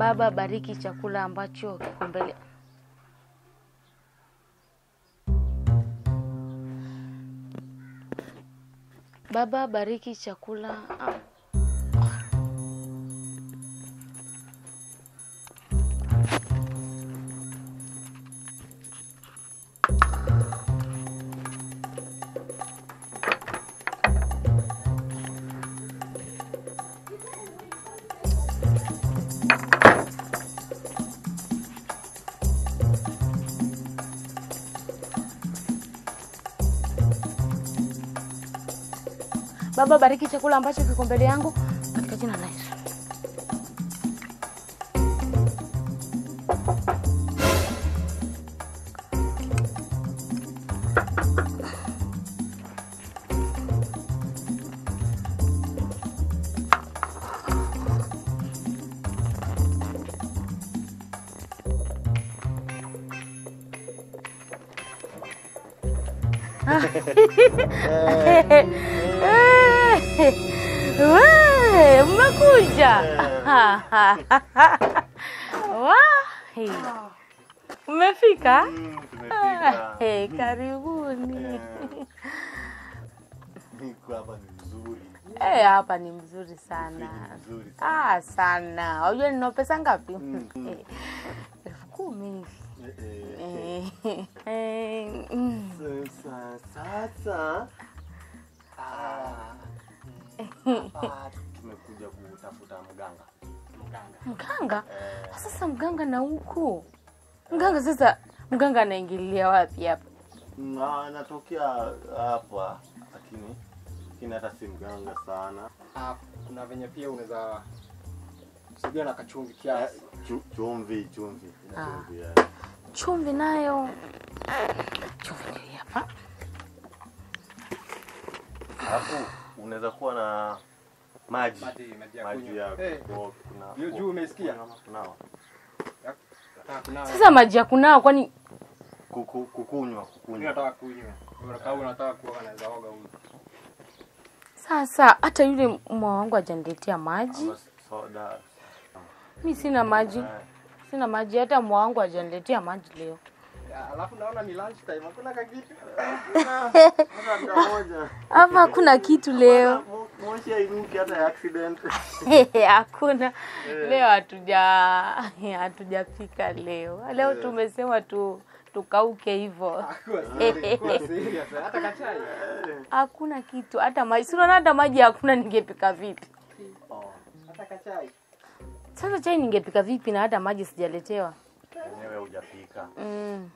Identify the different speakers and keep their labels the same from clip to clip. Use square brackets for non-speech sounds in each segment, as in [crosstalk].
Speaker 1: Baba, bariki chakula ambacho kiko mbele. Baba, bariki chakula. Baba, bariki chakula ambacho kiko mbele yangu katika jina la Yesu. [laughs] [laughs] We, mmekuja. Wahi. mmefika. Hey, karibuni.
Speaker 2: Niko hapa ni vizuri.
Speaker 1: Eh, hapa ni mzuri sana. Ah, sana. Wajua nina pesa ngapi?
Speaker 2: Mm.
Speaker 1: Eh, elfu kumi. Hivi
Speaker 2: Eh, eh,
Speaker 1: Eh, eh.
Speaker 2: Sasa sasa hapa tumekuja kutafuta mganga. Mganga.
Speaker 1: mganga
Speaker 2: Eh,
Speaker 1: sasa mganga na huku mganga sasa mganga anaingilia wapi hapa
Speaker 2: na anatokea hapa lakini lakini hata si mganga sana.
Speaker 3: Ah, kuna venye pia unaweza sijua na kachumvi
Speaker 2: Eh,
Speaker 3: kiasi.
Speaker 2: chu- Chumvi, chumvi.
Speaker 1: Ah.
Speaker 2: Chumvi. eh.
Speaker 1: chumvi nayo chumvi hapa
Speaker 2: unaweza kuwa na maji.
Speaker 3: Maji, maji ya juu umesikia?
Speaker 1: sasa maji ya kunao kwani
Speaker 2: Kuku- Kukunywa,
Speaker 3: Mimi
Speaker 2: kukunywa.
Speaker 3: nataka kunywa. Unakaa unataka kuoga naweza oga huyu.
Speaker 1: sasa hata yule mwa wangu hajaniletea maji
Speaker 2: soda.
Speaker 1: mi sina maji sina maji hata mwa wangu hajaniletea maji leo
Speaker 3: Alafu naona ni lunch time. Hakuna kakitu. [laughs]
Speaker 1: Hapa hakuna kitu leo.
Speaker 2: Mo- Moshi hainuki hata ya accident. [laughs]
Speaker 1: hakuna. Leo hatuja [laughs] hatujapika leo. Leo tumesema tu tukauke hivyo hakuna kitu. Hata maji sinaona hata maji hakuna ningepika vipi?
Speaker 2: Oh,
Speaker 1: sasa chai ningepika vipi na hata maji sijaletewa
Speaker 2: hujapika.
Speaker 1: mm,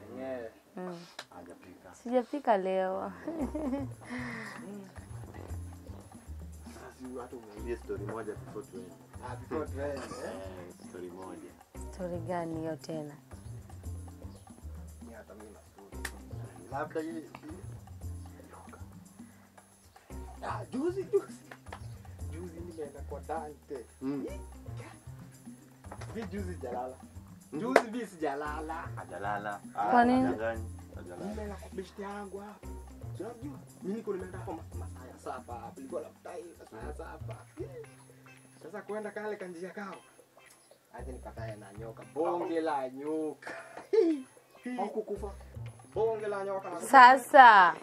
Speaker 1: mm.
Speaker 2: Hajapika.
Speaker 1: sijapika leo
Speaker 2: hata uniambie story moja before tuende.
Speaker 3: Ah, before tuende. eh.
Speaker 2: Eh, story moja.
Speaker 1: gani hiyo tena
Speaker 3: Ni hata mimi nashukuru. Labda hii hii- Ah, juzi juzi. Juzi nimeenda kwa Dante.
Speaker 2: Mm.
Speaker 3: Jalala. Juzi mimi sijalala.
Speaker 2: Hajalala.
Speaker 1: Kwa nini?
Speaker 2: Hajalala.
Speaker 3: Mimi na kubishti yangu hapa. Unajua? Mimi niko nimeenda kwa masaa ya saba hapa. Masaa ya saba. Sasa kwenda kale kanjia kao. Aje nikatae na nyoka. Bonge la nyoka. [laughs] Hakukufa. Bonge la nyoka.
Speaker 1: sasa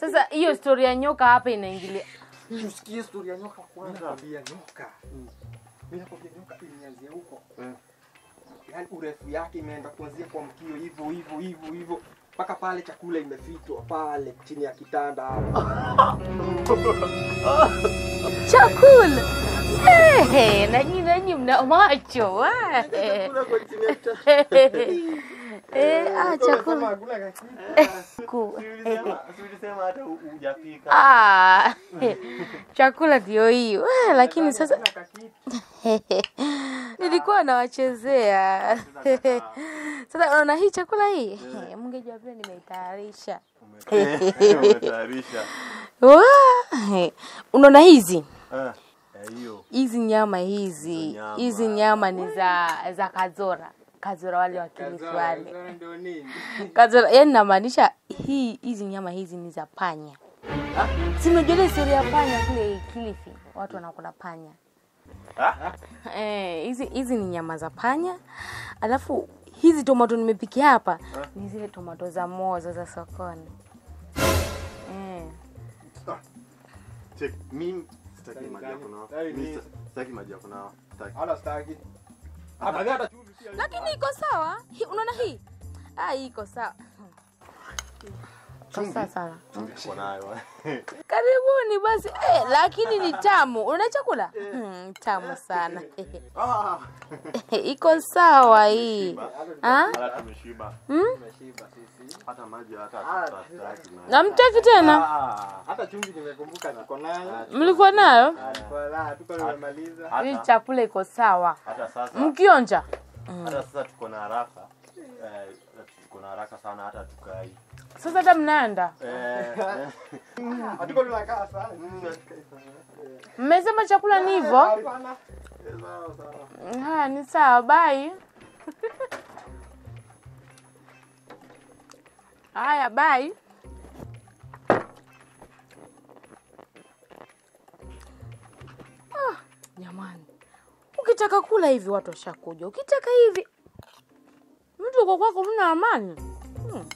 Speaker 1: sasa hiyo stori ya nyoka hapa inaingilia
Speaker 3: Usikie story ya nyoka kwanza. Nakwambia nyoka. Mimi nakwambia nyoka ilianzia huko.
Speaker 2: Mm.
Speaker 3: Yaani urefu yake imeenda kuanzia kwa mkio hivyo hivyo hivyo hivyo mpaka pale chakula imefitwa pale chini ya kitanda hapo. [laughs]
Speaker 1: chakula? Hey, nanyi nanyi mna macho.
Speaker 2: Chakula. [laughs]
Speaker 1: Eh, ah, ah, chakula ndio hiyo. Eh, lakini sasa [laughs]
Speaker 3: Hakuna
Speaker 1: wanawachezea. [laughs] Sasa unaona hii chakula hii? Eh, mngejua vile nimeitayarisha [laughs] [laughs] unaona hizi?
Speaker 2: Eh, eh,
Speaker 1: hizi nyama hizi. Hizi nyama ni za za kazora. Kazora wale wakilifi
Speaker 3: Kazora,
Speaker 1: wale.
Speaker 3: kazora ndio nini?
Speaker 1: kazora yani namaanisha hii hizi nyama hizi ni za panya. Si unajua ile historia ya panya kule kilifi? Watu wanakula panya
Speaker 2: Ah?
Speaker 1: Eh, hizi hizi ni nyama za panya alafu hizi tomato nimepikia hapa ni zile tomato za mozo za sokoni eh.
Speaker 2: Check. Mimi sitaki
Speaker 3: Gani,
Speaker 2: maji ya
Speaker 3: gani?
Speaker 2: kunawa.
Speaker 3: Gani
Speaker 2: Mimi
Speaker 3: ni-
Speaker 2: sita- sitaki maji ya kunawa. Sitaki.
Speaker 3: Hata sitaki. Hapa ni hata chumvi pia.
Speaker 1: lakini iko sawa unaona hii ah, hii iko sawa
Speaker 2: Chumvi?
Speaker 1: sawa sana
Speaker 2: Chumvi tuko nayo. [laughs]
Speaker 1: karibuni basi. Eh, lakini ni tamu. Una chakula? Hmm, tamu sana.
Speaker 2: Ah. [laughs]
Speaker 1: iko sawa hii. Ah?
Speaker 2: Hata maji hata
Speaker 3: Ah,
Speaker 2: hatutaki.
Speaker 1: namtaki tena.
Speaker 2: Ah.
Speaker 3: Hata chumvi nimekumbuka niko nayo.
Speaker 1: mlikuwa nayo?
Speaker 3: Ah, nayo. Tuko
Speaker 1: hii chakula iko sawa.
Speaker 2: Hata sasa.
Speaker 1: Mkionja.
Speaker 2: Hata sasa tuko na haraka. Eh, tuko na haraka sana hata tukai.
Speaker 1: Sasa hata mnaenda. Mmesema chakula ni hivyo? Haya ni sawa bai haya bai Ah, jamani. Ukitaka kula hivi watu washakuja. Ukitaka hivi mtu uko kwako mna amani. Hmm.